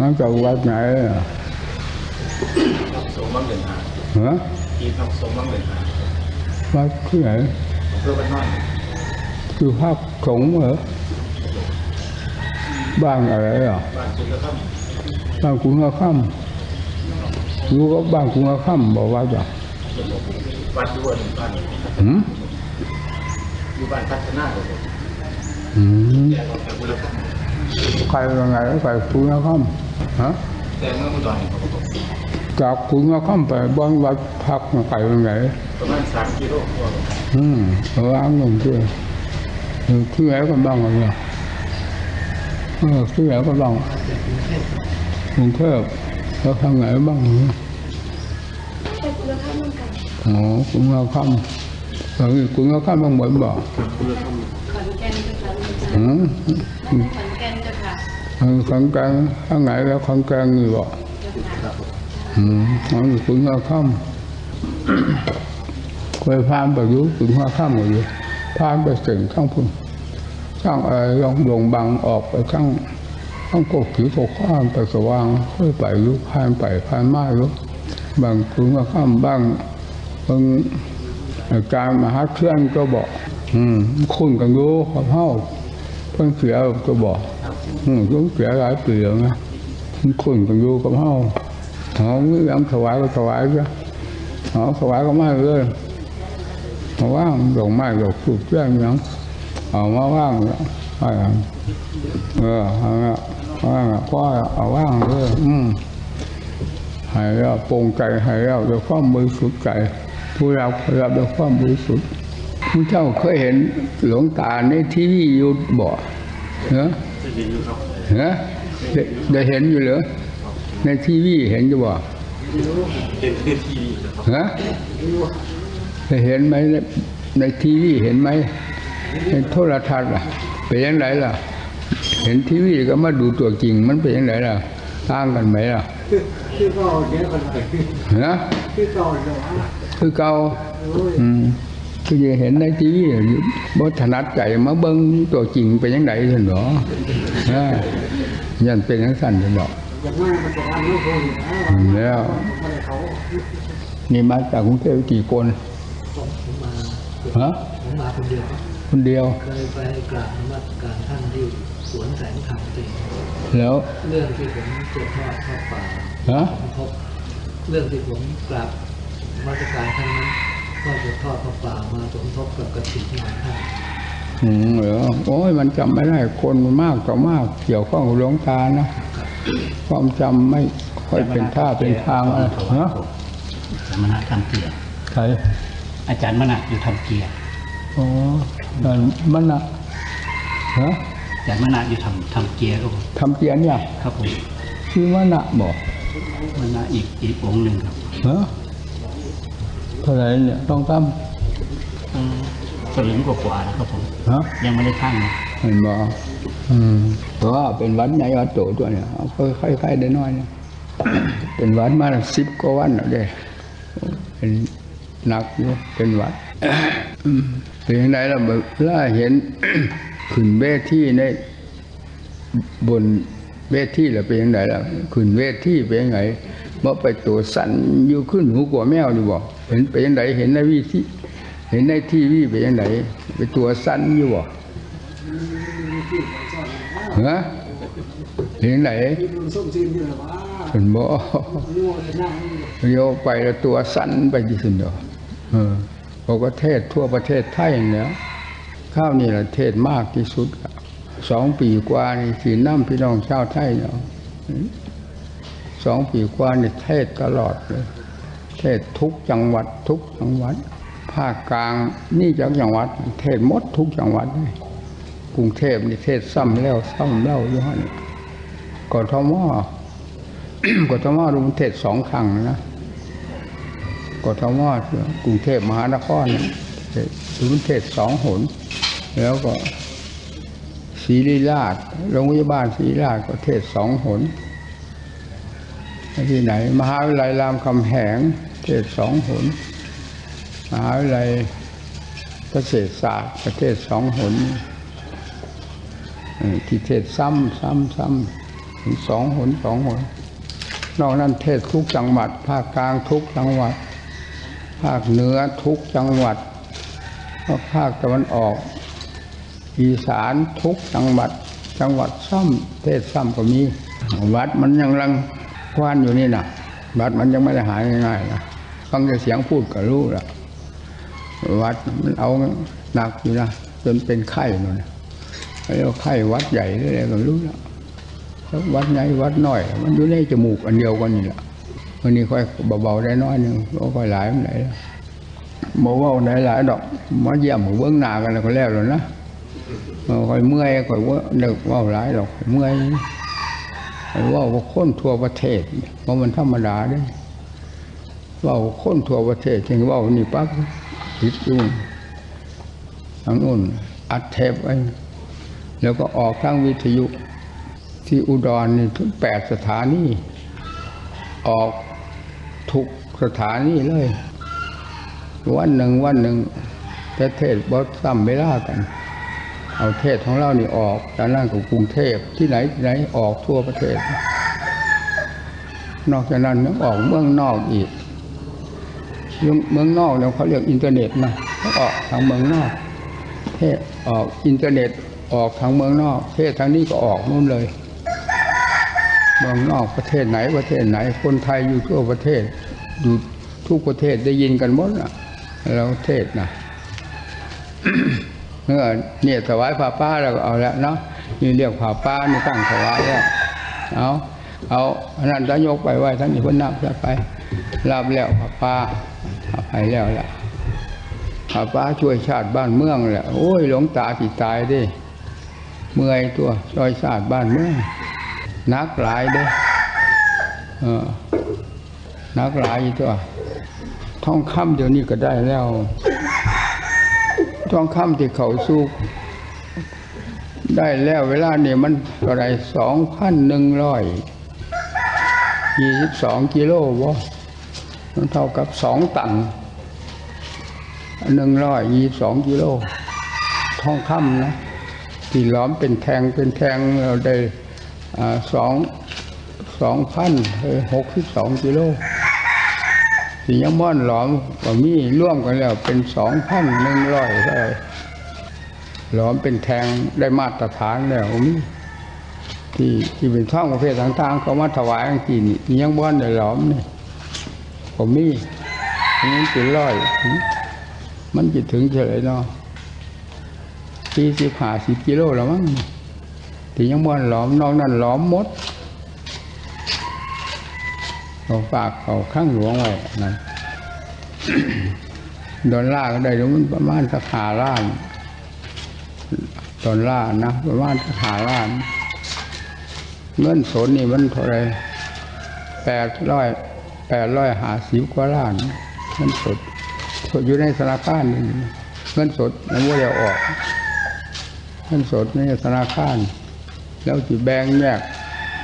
มาจากวัดไหนอะสมบังเดินหาฮะทีทำสมบังเดินหาวัดที่ไหนเพื่อบ้านนอนคือภาพสงฆ์เหรอบ้านอะไรอะบ้านคุณก็ต้องบ้านคุณข้ามรู้ก็บ้านคุณข้ามบอกว่าจ้ะวัดด้วยบ้านหืมอยู่บ้านพัฒนาเลยหืม แต่เราแต่คุณก็ต้องใครยังไงใครคุณข้ามฮะแต่เมื่อเมื่อตอนนี้เขาบอกจากคุณข้ามไปบ้านวัดพักใครยังไงประมาณสามกิโลกว่าอืมเอาล้างลงด้วยเออที่ไหนก็บ้างอะไรเนี่ยเออที่ไหนก็บ้างกรุงเทพแล้วทางไหนบ้างเนี่ยไปคุณภาพเหมือนกันอ๋อคุณข้ามตอนนี้คุณข้ามบ้างเหมือนบ่ขอนแก่นจะค่ะอืมน้องขอนแก่น จะค่ะเออขังแกงทางไหนแล้วขังแกงอยู่บ่จะค่ะอืมอ๋อคุณข้ามเคยพานไปยู่คุณข้ามอยู่พานไปถึงข้างพุ่นข้างเออลองลงบางออกไปข้างต้องกบผิวกบข้ามไปสว่างค่อยไปลุพานไปพานมาลุบางคุณก็ข้ามบางบางการมาหาเคลื่อนก็บอก อืม คุณกันรู้ขอเท่าเพิ่งเสียก็บอก อืมรู้เสียหลายปีแล้วนะคุณกันรู้กับเท่าหอมยังถวายก็ถวายจ้ะหอมถวายก็ไม่เลยมาว่างดอกไม้ดอกสูบแจ้งยังเอามาว่างอะไรเออเอาว่างพ่อเอาว่างเลยอืมหายแล้วปงใจหายแล้วด้วยความบริสุทธิ์ใจผู้เราเราด้วยความบริสุทธิ์ผู้เจ้าเคยเห็นหลวงตาในทีวีอยู่บ่ เนอะเนอะได้ได้เห็นอยู่เหรอในทีวีเห็นอยู่บ่เป็นพื้นที่ฮะได้เห็นไหมในในทีวีเห็นไหมในโทรทัศน์ล่ะเป็นยังไงล่ะ เห็นทีวีก็มาดูตัวจริงมันเป็นยังไงล่ะต่างกันไหมล่ะที่ก็เดี๋ยวกันไปฮะที่ก็เดี๋ยวว่าคือเก่าอืม คือจะเห็นในทีวีบถนัดใจมาเบิ้งตัวจริงเป็นยังไงเห็นหรอฮะยันเป็นยังสั่นเห็นหรออย่างนั้นมันจะทำให้คนนะแล้วไม่ได้เขานี่มาจากกรุงเทพกี่คนผมมาฮะผมมาคนเดียวคนเดียวเคยไปกราบนมัสการท่านที่สวนแสงธรรมจริงแล้วเรื่องที่ผมเจ็บทอดเข้าป่าฮะผมพบเรื่องที่ผมกราบนมัสการท่านนั้น ก็จะทอดเข้าป่ามาสมทบกับกระถิ่นของท่านอืมเหรอโอ้ยมันจำไม่ได้คนมันมากต่อมาก เกี่ยวข้องกับหลวงตานะความจำไม่ค่อยเป็นท่าเป็นทางอะไรฮะอาจารย์มณะทำเกียร์ใครอาจารย์มณะอยู่ทำเกียร์อ๋อนั่นมันนะฮะอาจารย์มณะอยู่ทำทำเกียร์ครับผมทำเกียนเนี่ยครับผมชื่อมันนะบอกมณะอีกอีกองค์หนึ่งครับฮะ เท่าไหรเนี่ยต้องทอืมสลึงกว่าๆนะครับผมำฮะยังไม่ได้ข้างนะเห็นบอกอืมเพราะว่าเป็นวัดใหญ่วัดโตตัวเนี่ยเอาค่อยๆได้น้อยเนี่ยเป็นวัดมาสิบกว่าวันแล้วเด้เป็นหนักอยู่เป็นวัดอืมเป็นยังไงล่ะเวล่าเห็นขึ้นเวทีในบนเวทีแล้วเป็นยังไงล่ะขึ้นเวทีเป็นยังไงเมื่อไปตัวสั่นอยู่ขึ้นหูกว่าแมวดีบอก เห็นเป็นยังไงเห็นในวิธีเห็นในทีวีเป็นยังไงไปตัวสั่นอยู่บอกฮะเห็นไหนที่ดูส้มจีนอยู่หรอเห็นบ่มั่วนั่งโยไปแล้วตัวสั่นไปที่สุดเดียวเออบอกว่าเทศทั่วประเทศไทยเนี่ยข้าวนี่แหละเทศมากที่สุดสองปีกว่านี่สีน้ำพี่น้องชาวไทยเนาะสองปีกว่านี่เทศตลอดเลย เทศทุกจังหวัดทุกจังหวัด ภาคกลางนี่จากจังหวัด เทศมดทุกจังหวัดเลยกรุงเทพนี่เทศซ้ำแล้วซ้ำเล่ายู่ฮะนี่กทมกทมรวมเทศสองครั้งนะกทมกรุงเทพมหานครเนี่ยรวมเทศสองหน แล้วก็ศรีราชโรงพยาบาลศรีราชก็เทศสองหนที่ไหน มหาวิทยาลัยรามคำแหง ศสองหนมหาวิทยาลัยเกษตรศาสตร์ประเทศสองหนที่เทศซ้ำซ้ำซ้ำสองหนสองหน นอกนั้นเทศทุกจังหวัด ภาคกลางทุกจังหวัด ภาคเหนือทุกจังหวัดภาคตะวันออก อีสานทุกจังหวัด จังหวัดซ้ำเทศซ้ำก็มี วัดมันยังรังควานอยู่นี่นะวัดมันยังไม่ได้หายง่ายๆนะ ฟังแต่เสียงพูดก็รู้ละวัดมันเอาหนักอยู่นะจนเป็นไข้เรียกว่าไข้วัดใหญ่อะไรก็รู้ละแล้ววัดใหญ่วัดน้อย มันอยู่ในจมูกอันเดียวกันนี่แหละวันนี้ค่อยเบาๆได้น้อยหนึ่งก็ค่อยหลายมันไหนละบอกว่าไหนหลายดอกมาเยี่ยมเบื้องหน้ากันแล้วก็แล้วแล้วนะเออคอยเมื่อยค่อยว่าเด็กว่าหลายหรอกเมื่อยว่าว่าคนทั่วประเทศเพราะมันธรรมดาด้ว่าคนทั่วประเทศจึงว่านี่ปั๊บผิดยุ่งทางนู้นอัดเทปไว้แล้วก็ออกทางวิทยุที่อุดรนี่ถึงแปดสถานีออกทุกสถานีเลย วันหนึ่งวันหนึ่งแต่เทศน์บอสซ้ำเวลากัน เอาเทศน์ของเรานี่ออกจากนั่นกับกรุงเทพที่ไหนที่ไหนออกทั่วประเทศ นอกจากนั้นยังออกเมืองนอกอีก เมืองนอกเนี่ยเขาเรียกอินเทอร์เน็ตนะเขาออกทางเมืองนอกเทศน์ออกอินเทอร์เน็ตออกทางเมืองนอกเทศน์ทางนี้ก็ออกนู่นเลย เมืองนอกประเทศไหนประเทศไหน คนไทยอยู่ทั่วประเทศอยู่ทุกประเทศได้ยินกันหมดอะแล้วเทศนะเมื่อเนี่ยถวายผ้าป้าเราก็เอาแล้วเนาะนี่เรียกผ้าป้านี่ตั้งถวายแล้วเอาเอา อันนั้นจะยกไปไว้ทั้งนี้พ้นนับจะไปรับแล้วผ้าป้าเอาไปแล้วล่ะผ้าป้าช่วยชาติบ้านเมืองแหละโอ้ยหลวงตาติตายดิเมื่อยตัวช่วยชาติบ้านเมืองนักหลายเด้เออนักหลายตัวท่องคำเดี๋ยวนี้ก็ได้แล้วทองคำที่เขาสู้ได้แล้วเวลาเนี่ยมันอะไรสองพันหนึ่งร้อย ยี่สิบสองกิโลวะมันเท่ากับสองตันหนึ่งร้อยยี่สองกิโลทองคำนะที่ล้อมเป็นแทงเป็นแทงเราได้สองสองพันหกสิบสองกิโลสียงม่อนหลอมก็มีร่วมกันแล้วเป็นสองพันหนึ่งร้อยได้หลอมเป็นแทงได้มาตรฐานแล้วมี ที่ที่เป็นท่องประเภทต่างๆเขามาถวายอังกีนี่ยังม่อนได้หลอมนี่ผมมีอันนี้เป็นร้อย มันจะถึงเฉลยเนาะสี่สิบห้าสิบกิโลแล้วมั้งที่ยังม่อนหลอมนอกนั้นหลอมมดเขาฝากเขาข้างหลวงไว้นะดอลลาก็ได้ถึงประมาณสักหาล้านดอลลานะประมาณสักหาล้าน เงินสนนี่มันเท่าไรแปดร้อยแปดร้อยหาสิบกว่าล้านเงินสดสดอยู่ในธนาคารนี่เงินสดแล้วว่าเดียวออกเงินสดในธนาคาร แล้วจีแบงแยก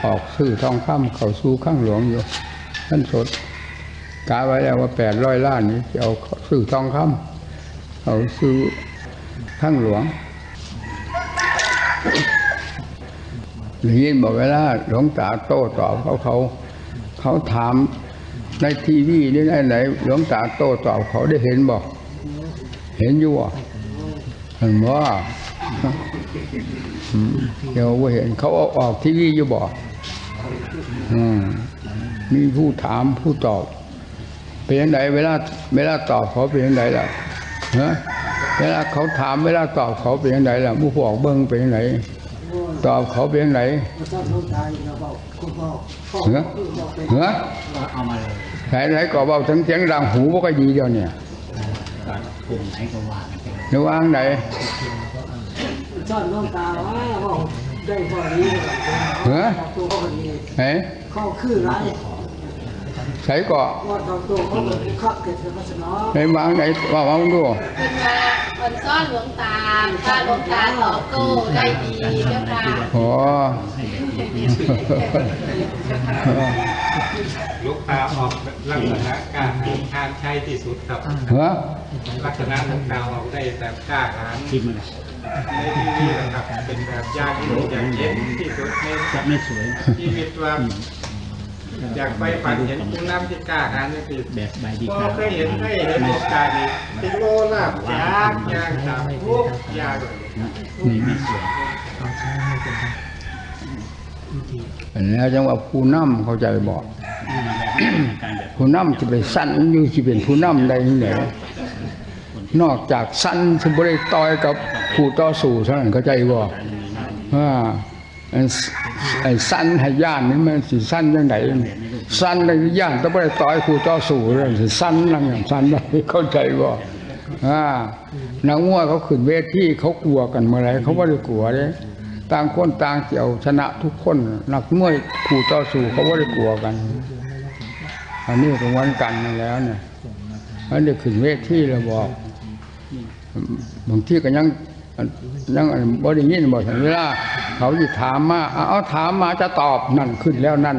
ออกซื้อทองคำเข้าสู่ข้างหลวงอยู่เงินสดกาไว้แล้วว่าแปดร้อยล้านนี้จะเอาซื้อทองคำเอาซื้อข้างหลวงหรือ ยินบอกเวลาหลวงตาโต้ตอบเขาเขาเขาถามในทีวีนี่ไหนไหนหลวงตาโต้ตอบเขาได้เห็นบอก เห็นอยู่อะเห็นว่าอืมเดี๋ยวว่าเห็นเขาเอาออกทีวีอยู่บอกมีผู้ถามผู้ตอบ เป็นยังไงเวลาเวลาตอบเขาเป็นยังไงล่ะฮะเวลาเขาถามเวลาตอบเขาเป็นยังไงล่ะผู้พวกเบิ้งเป็นยังไง ตอบเขาเป็นไหนเหรอเหรอเอามาเลยไหนไหนก็เบาทั้งเสียงดังหูบ่ก็ยีเดียวเนี่ยกลุ่มไหนก็ว่ากันไปหรือวางไหนชอบน้องตาว่าบอกได้พอดีเหรอเขาพอดีไหนเขาคือไร ใส่ก็ว่าตอนตัวเขาเป็นข้าเกิดมาสนอไหนวางไหนว่าวางดูเป็นว่าคนซ่อนหลวงตาถ้าหลวงตาตอบโต้ได้ดีเจ้าค่ะโอ้ลูกตาออกลักษณะการทางใช้ที่สุดครับเหรอคลักษณะของกาวออกได้แบบกล้าหาญคิดมาเลยในที่นี้นะครับเป็นแบบยากที่อยากเย็นที่สุดในจะไม่สวยชีวิตว่า อยากไปฝันเห็นผู้นำที่กล้าหาญนี่คือแบบใบดีพกอว่าเคยเห็นเคยเห็นโอกาสนี้ติโลลาบยากยากตามทุกยากเลยนะนี่ไม่สวยเอาใช้ให้เป็นวิธีแล้วจังว่าผู้นำเข้าใจบอกนี่แบบการแบบผู้นำจะไปสั้นอยู่ที่เป็นผู้นำได้ยังไงนอกจากสั้นที่บริต่อยกับผู้ต่อสู้เท่านั้นเข้าใจบ่ว่าอัน ไอ้สั้นให้ย่านนี่มันสิสั้นยังไงสั้นในย่านต้องบริต่อยผู้ต่อสู้เลยสิสั้นนั่งอย่างสั้นได้เข้าใจบ่อ่านักมวยเขาขึ้นเวทีเขากลัวกันเมื่อไรเขาไม่ได้กลัวเลยต่างคนต่างเกี่ยวชนะทุกคนนักมวยผู้ต่อสู้เขาไม่ได้กลัวกัน อันนี้ก็วันกันแล้วเนี่ยอันนี้ขึ้นเวทีแล้วบอกบางที่ก็ยัง ยังบ่ได้ยินบ่ถึงเวลาเขาจะถามมาเอาถามมาจะตอบนั่นขึ้นแล้วนั่น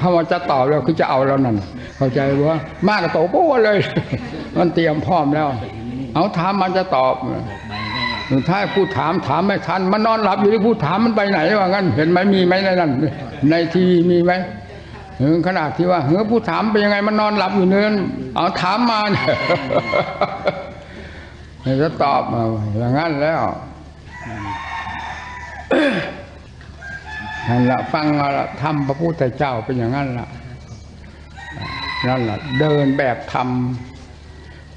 ถ้าว่าจะตอบแล้วคือจะเอาแล้วนั่น เข้าใจว่ามากก็ตโอ้เลย มันเตรียมพร้อมแล้ว เอาถามมันจะตอบแบบใบได้าผู้ถามถามไม่ทัน มันนอนหลับอยู่ที่ผู้ถามมันไปไหนว่างั้น เห็นไหมมีไหมในนั้นในทีวีมีไหมถึงขนาดที่ว่าเฮ้ยผู้ถามเป็นยังไงมันนอนหลับอยู่เนินเอาถามมาเนี่ย เนี่ยจะตอบมาอย่างนั้นแล้วนั่นละฟังเอาละทำพระพุทธเจ้าเป็นอย่างนั้นละนั่นละเดินแบบธรรม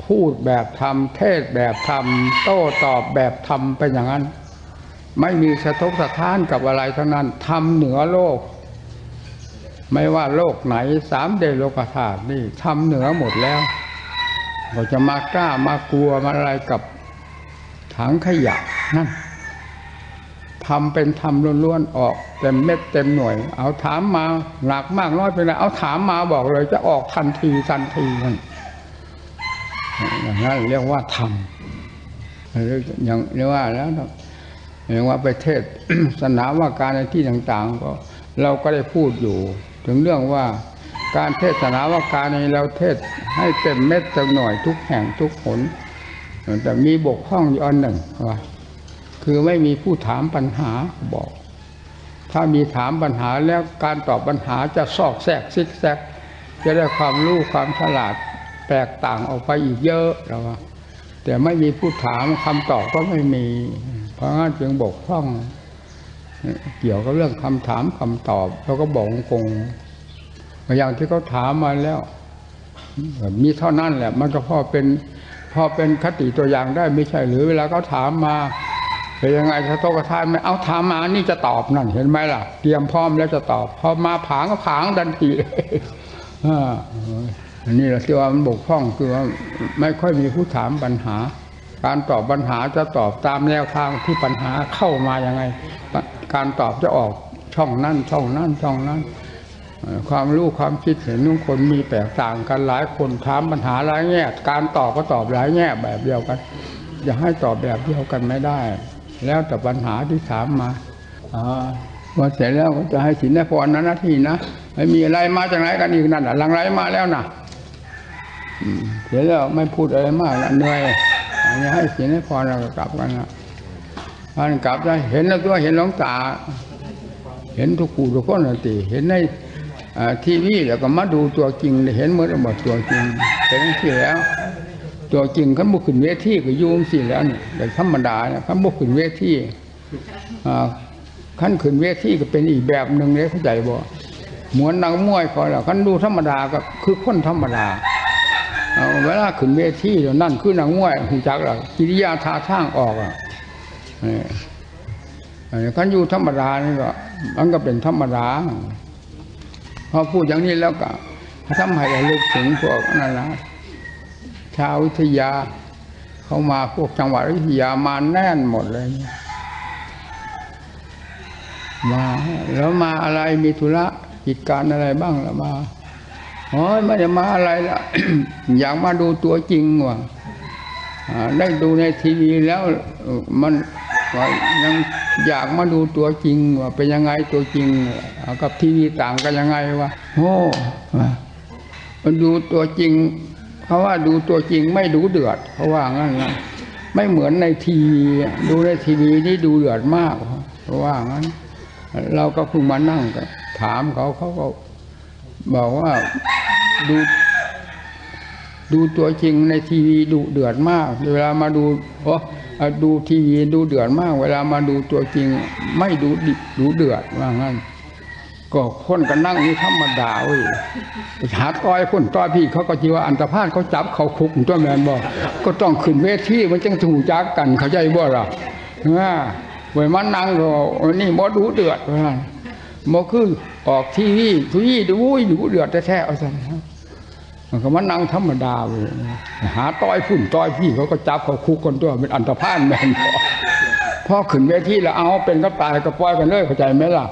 พูดแบบธรรมเทศแบบธรรมโต้ตอบแบบธรรมเป็นอย่างนั้น ไม่มีสะทกสะท้านกับอะไรทั้งนั้นทำเหนือโลก ไม่ว่าโลกไหนสามเดโลกธาตุนี่ทำเหนือหมดแล้ว เราจะมากล้ามากลัวมาอะไรกับถังขยะนั่นทำเป็นธรรมล้วนๆออกเต็มเม็ดเต็มหน่วย เอาถามมาหนักมากน้อยเป็นไรเอาถามมาบอกเลย จะออกทันทีทันทีนั่นอย่างนั้นเรียกว่าธรรมอย่างเรียกว่าแล้วเรียกว่าไปเทศสนามว่าการในที่ต่าง ๆ ก็เราก็ได้พูดอยู่ ถึงเรื่องว่า การเทศนาว่าการในเราเทศน์ให้เต็มเม็ดเต็มหน่วยทุกแห่งทุกหนแต่มีบกพร่องอยู่อันหนึ่งว่าคือไม่มีผู้ถามปัญหาบอก ถ้ามีถามปัญหาแล้วการตอบปัญหาจะซอกแซกซิกแซก จะได้ความรู้ความฉลาดแตกต่างออกไปอีกเยอะแล้วแต่ไม่มีผู้ถามคำตอบก็ไม่มี เพราะงั้นจึงบกพร่อง เกี่ยวกับเรื่องคำถามคำตอบเราก็บอกคง อย่างที่เขาถามมาแล้ว มีเท่านั้นแหละ มันก็พอเป็นพอเป็นคติตัวอย่างได้ไม่ใช่หรือเวลาเขาถามมาเป็นยังไงถ้าโตกระทานไม่เอาถามมานี่จะตอบนั่นเห็นไหมล่ะ เตรียมพร้อมแล้วจะตอบ พอมาผางก็ผางทันทีอันนี้แหละที่ว่ามันบกพร่องคือว่าไม่ค่อยมีผู้ถามปัญหา การตอบปัญหาจะตอบตามแนวทางที่ปัญหาเข้ามายังไง การตอบจะออกช่องนั้นช่องนั้นช่องนั้น ความรู้ความคิดเห็นของคนมีแตกต่างกันหลายคนถามปัญหาหลายแง่การตอบก็ตอบหลายแง่แบบเดียวกัน อย่าให้ตอบแบบเดียวกันไม่ได้ แล้วแต่ปัญหาที่ถามมาอพอเสร็จแล้วก็จะให้สินให้พรนั้นนาที่นะไม่มีอะไรมาจากไหนกันอีกนั่นหลังไรมาแล้วนะเสร็จแล้วไม่พูดอะไรมากเหนื่อยอันนี้ให้สินให้พรเรากลับกันละท่านกลับได้เห็นแล้วตัวเห็นหลวงตา เห็นทุกคู่ทุกคนน่ะติเห็นใน ทีวีแล้วก็มาดูตัวจริงเห็นเหมือนหมดตัวจริงเป็นที่แล้ว ตัวจริงขันบุขึ้นเวทีก็ยุ่งสิแล้วเนี่ยแต่ธรรมดาเนี่ยขันบุขึ้นเวทีขั้นขึ้นเวทีก็เป็นอีกแบบหนึ่งเลยเข้าใจบ่เหมือนนักมวยเขาแหละขันดูธรรมดาก็คือคนธรรมดาเวลาขึ้นเวทีเดี๋ยวนั่นคือนักมวยหูจักหรอกิริยาท่าทางออกอะนี่อันนี้นอยู่ธรรมดานี่ก็มันก็เป็นธรรมดา พอพูดอย่างนี้แล้วก็ทำให้ระลึกถึงพวกนั่นนะชาววิทยา เขามาพวกจังหวัดวิทยามาแน่นหมดเลยมาแล้วมาอะไรมีธุระกิจการอะไรบ้างแล้วมาโอ้ยไม่ได้มาอะไรละอยากมาดูตัวจริงว่ะได้ดูในทีวีแล้วมัน ว่ายังอยากมาดูตัวจริงว่าเป็นยังไงตัวจริงกับทีวีต่างกันยังไงวะโอ้มันดูตัวจริง เพราะว่าดูตัวจริงไม่ดูเดือด เพราะว่างั้นนะไม่เหมือนในทีวีดูในทีวีนี่ดูเดือดมาก เพราะว่างั้น เราก็เพิ่งมานั่งกันถามเขาเขาก็บอกว่าดู ดูตัวจริงในทีวีดูเดือดมาก เวลามาดูโอ้เอ่อดูทีวีดูเดือดมาก เวลามาดูตัวจริง ไม่ดูดิดูเดือดว่างั้น ก็คนก็นั่งนี่ธรรมดาเว้ยหาต้อยคนต้อยพี่เขาก็จีว่าอันตรพานเขาจับเขาคุกตัวแมนบอกก็ต้องขึ้นเวทีมันจังถูกจักกัน เขาใจบ่ล่ะนะเว้ยมันนั่งก็อันนี่บ่ดูเดือดว่าบ่คือออกทีวีทีวีดูอุ้ยดูเดือดแท้ๆเอาซั่น มันก็มานั่งธรรมดาเว้ยหาต้อยฝุ่นต้อยพี่เขาก็จับเขาคุกคนตัวเป็นอันตรพานแม่นบ่พอขึ้นเวทีแล้วเอาเป็นก็ตายก็ปล่อยกันเลยเข้าใจไหมล่ะ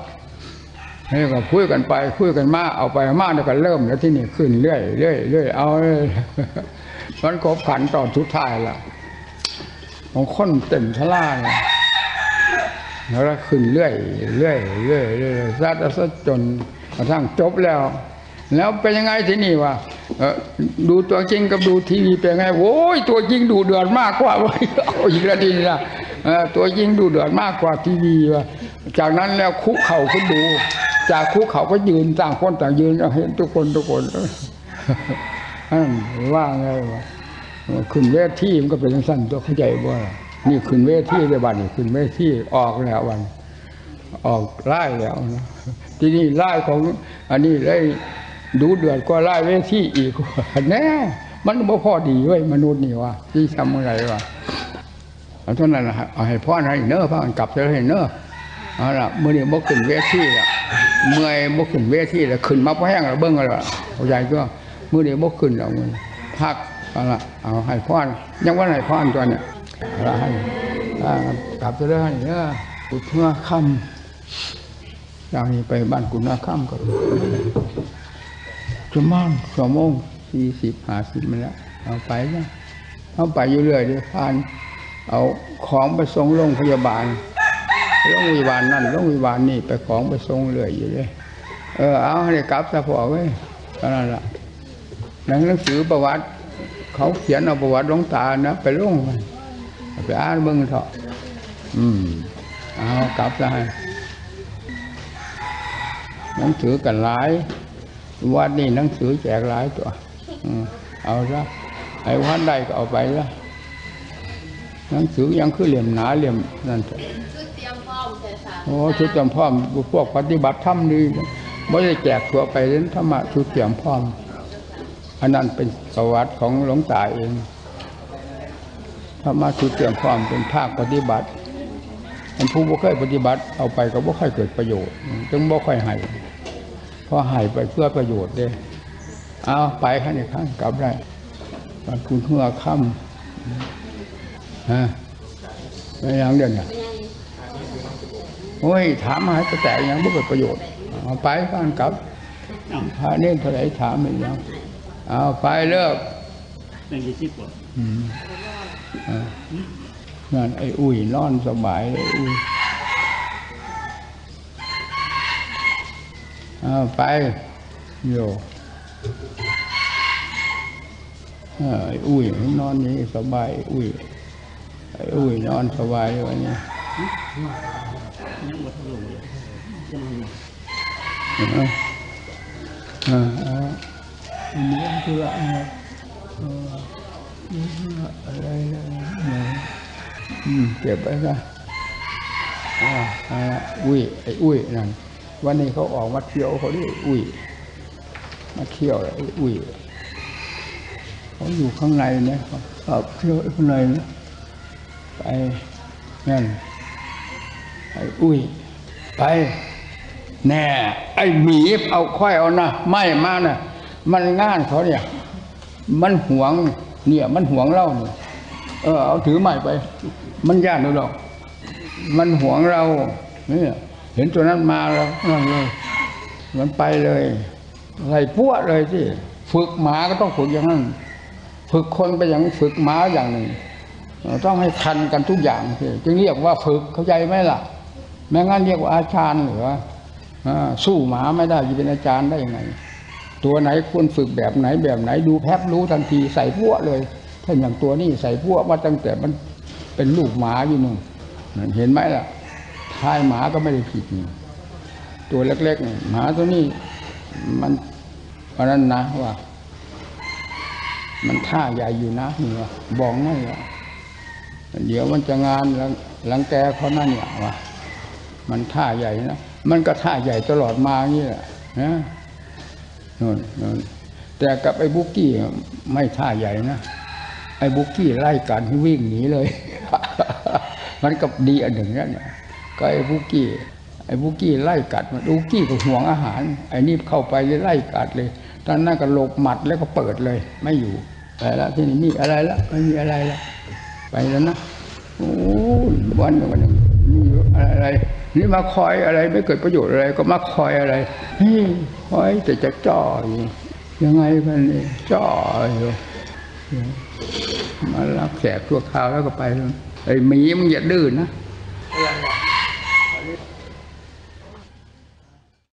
นี่ก็คุยกันไปคุยกันมาเอาไปมาแล้วก็เริ่มแล้วที่นี่ขึ้นเรื่อยเรื่อยเรื่อยเอามันกบขันตอนสุดท้ายละของคนเต็มทลาลแล้วขึ้นเรื่อยเรื่อยเรื่อยเรื่อยซัดซัดจนกระทั่งจบแล้ว แล้วเป็นยังไงที่นี่วะดูตัวจริงกับดูทีวีเป็นไงโว้ยตัวจริงดูเดือดมากกว่าว้ยเอาอีกแล้วทีนี้ละตัวจริงดูเดือดมากกว่าทีวีว่ะจากนั้นแล้วคุกเข่าขึ้นดู จากคุกเข่าก็ยืนต่างคนต่างยืนเอาเห็นทุกคนทุกคนอันว่าไงวะขึ้นเวทีมันก็เป็นสั้นตัวเข้าใจบ่ล่ะนี่ขึ้นเวทีเลยบัดนี่ขึ้นเวทีออกแล้ววัน ออกไล่แล้วนะที่นี่ไล่ของ อันนี้ได้ ดูเดือดกว่าไล่เวทีอีกแน่มันบ่พอดีเว้ยมนุษย์นี่วะที่ทำอะไรวะเอาเท่านั้นนะเอาให้พ่อให้เน้อพ่อกลับจะให้เน้อเอาละมื่อนี้บ่ขึ้นเวทีละเมื่อยบ่ขึ้นเวทีละขึ้นมาพแห้งแล้วเบิ่งแล้วล่ะเข้าใจก็มื่อนี้บ่ขึ้นแล้วมื้อพักเอาละเอาให้พ่อยังว่าให้พ่อตัวเนี่ยเอาละให้กลับจะได้ให้เน้ออุเพื่อค่ำจากนี้ไปบ้านกุณาค่ำก็ ชั่วโมงโมงสี่สิบห้าสิบมาแล้วเอาไปนะเอาไปอยู่เรื่อยเดี๋ยวพาน เอาของไปส่งโรงพยาบาลโรงพยาบาลนั่นโรงพยาบาลนี่ไปของไปส่งเรื่อยอยู่เลยเออเอาให้กลับซะพอไว้ยเท่านั้นละหนังหนังสือประวัติ เขาเขียนเอาประวัติหลวงตานะไปลงมันไปอ่านเบิ่งเถอะอืมเอากลับซะให้หนังสือกันหลาย วัดนี่หนังสือแจกหลายตัวอืมเอาซะไอ้วัดใดก็เอาไปละหนังสือยังคือเหลี่ยมหนาเหลี่ยมนั่นเถอะชุดเตรียมพร้อมแต่สามโอ้ชุดเตรียมพร้อมพวกปฏิบัติธรรมนี่ไม่ได้แจกตัวไปเล่นธรรมะชุดเตรียมพร้อมอันนั้นเป็นประวัติของหลวงตาเองธรรมะชุดเตรียมพร้อมเป็นภาคปฏิบัติมันผู้บ่เคยปฏิบัติเอาไปก็บ่ค่อยเกิดประโยชน์จึงบ่ค่อยให้ เพราะให้ไปเพื่อประโยชน์เด้เอาไปขั้นอีกขั้นกลับได้บานคุณเมื่อค่ำฮะไม่ยังเดียวเนี่ยโอ้ยถามหาจะแต่ยังไม่เกิดประโยชน์เอาไปข้างกลับพระเน้นเท่าไหรถามอีกยังเอาไปเลิกเป็นยี่สิบกว่าอืมเออนั่นไอ้อุ้ยนอนสบายเลยอุ้ย เอาไปโยเออไอ้อุ้ยนอนนี่สบายไอ้อุ้ยไอ้อุ้ยนอนสบายเลยวันนี้ยังหมดทั้งโลกเลยจะมาอ่าอ่าอ่าอันนี้คืออะไรเอ่อนี่คืออะไรนะเนี่ยอืมเก็บไว้ซะอ่าอ่าอุ้ยไอ้อุ้ยนั่น วันนี้เขาออกมาเที่ยวเขาดิอุ้ย มาเที่ยวไอ้อุ้ยเขาอยู่ข้างในเนี่ยเขาชอบเที่ยวข้างในนะไปนั่นไอ้อุ้ย ไป แน่ ไอ้หมีเอาค่อยเอานะไม่มานะมันงานเขาเนี่ย มันหวง เนี่ย มันหวงเราเนี่ยเออเอาถือใหม่ไป มันยากดูหรอก มันหวงเราเนี่ย เห็นตัวนั้นมาแล้วนั่นเลย มันไปเลยไรพวเลยที่ฝึกหมาก็ต้องฝึกอย่างนั้น ฝึกคนไปอย่างฝึกหมาอย่างหนึ่งต้องให้ทันกันทุกอย่างสิจึงเรียกว่าฝึกเข้าใจไหมล่ะแม้งั้นเรียกว่าอาจารย์เหรืออ่าสู้หมาไม่ได้จะเป็นอาจารย์ได้ยังไง ตัวไหนควรฝึกแบบไหนแบบไหนดูแพบรู้ทันทีใส่พวกเลยถ้าอย่างตัวนี้ใส่พวกว่าตั้งแต่มันเป็นลูกหมาอยู่นู่นเห็นไหมล่ะ ทายหมาก็ไม่ได้ผิดตัวเล็กๆนี่หมาตัวนี้มันเพราะนั้นนะว่า มันท่าใหญ่อยู่นะนี่ว่าบอกง่ายว่าเดี๋ยวมันจะงานหลังหลังแกเขานั่นเนี่ยว่ามันท่าใหญ่นะมันก็ท่าใหญ่ตลอดมาอย่างนี้แหละนะนู่นนู่นแต่กับไอ้บุกกี้ไม่ท่าใหญ่นะไอ้บุกกี้ไล่กันให้วิ่งหนีเลย มันกับดีอันหนึ่งนั่นเนี่ย ก็ไอ้บุกี้ไอ้บุกี้ไล่กัดมันบุกี้ก็ห่วงอาหาร ไอ้นี่เข้าไปไล่กัดเลยตอนนั้นก็หลบหมัดแล้วก็เปิดเลย ไม่อยู่ไปแล้วที่นี่มีอะไรล้วไม่มีอะไรล้วไปแล้วนะโอ้วันวันหนึ่งนี่อะไรอะไร นี่มาคอยอะไรไม่เกิดประโยชน์อะไร ก็มาคอยอะไรเฮ้ยคอยแต่จะจ่ออยู่ยังไงกันนี่จ่ออยู่มารับแขกชั่วคราวแล้วก็ไปไอ้หมีมึงอย่าดื้อนะ